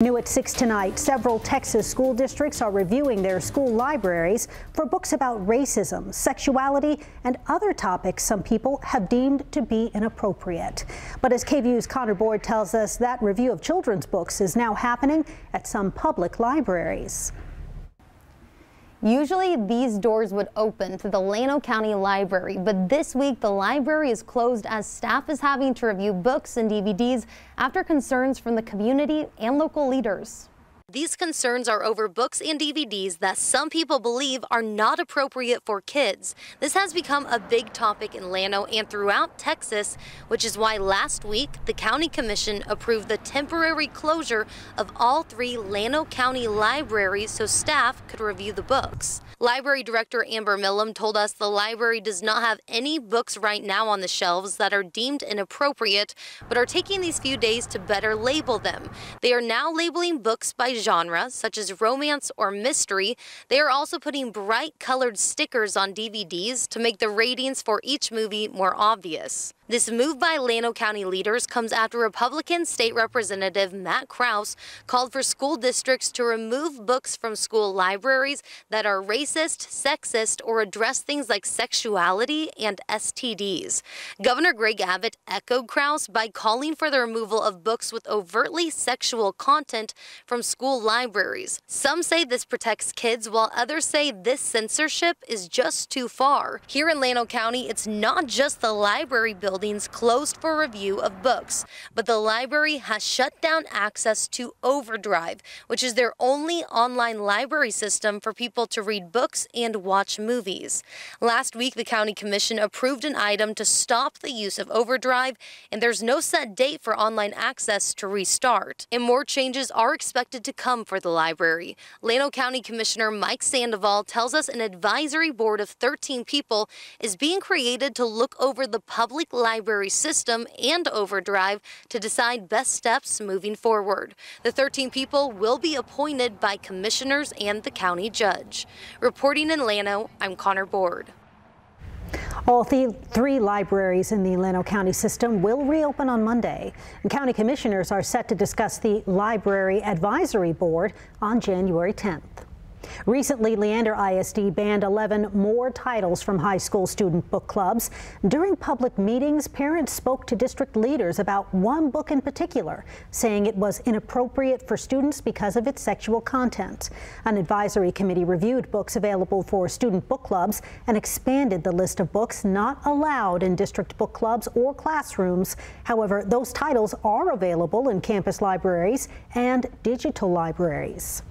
New at 6 tonight, several Texas school districts are reviewing their school libraries for books about racism, sexuality, and other topics some people have deemed to be inappropriate. But as KVUE's Connor Board tells us, that review of children's books is now happening at some public libraries. Usually these doors would open to the Llano County Library, but this week the library is closed as staff is having to review books and DVDs after concerns from the community and local leaders. These concerns are over books and DVDs that some people believe are not appropriate for kids. This has become a big topic in Llano and throughout Texas, which is why last week the County Commission approved the temporary closure of all three Llano County libraries so staff could review the books. Library Director Amber Milum told us the library does not have any books right now on the shelves that are deemed inappropriate, but are taking these few days to better label them. They are now labeling books by genre, such as romance or mystery. They are also putting bright colored stickers on DVDs to make the ratings for each movie more obvious. This move by Llano County leaders comes after Republican State Representative Matt Krause called for school districts to remove books from school libraries that are racist, sexist, or address things like sexuality and STDs. Governor Greg Abbott echoed Krause by calling for the removal of books with overtly sexual content from school libraries. Some say this protects kids, while others say this censorship is just too far. Here in Llano County, it's not just the library building buildings closed for review of books, but the library has shut down access to Overdrive, which is their only online library system for people to read books and watch movies. Last week, the County Commission approved an item to stop the use of Overdrive, and there's no set date for online access to restart. And more changes are expected to come for the library. Llano County Commissioner Mike Sandoval tells us an advisory board of 13 people is being created to look over the public library library system and Overdrive to decide best steps moving forward. The 13 people will be appointed by commissioners and the county judge. Reporting in Llano, I'm Connor Board. All th three libraries in the Llano County system will reopen on Monday. And county commissioners are set to discuss the Library Advisory Board on January 10th. Recently, Leander ISD banned 11 more titles from high school student book clubs. During public meetings, parents spoke to district leaders about one book in particular, saying it was inappropriate for students because of its sexual content. An advisory committee reviewed books available for student book clubs and expanded the list of books not allowed in district book clubs or classrooms. However, those titles are available in campus libraries and digital libraries.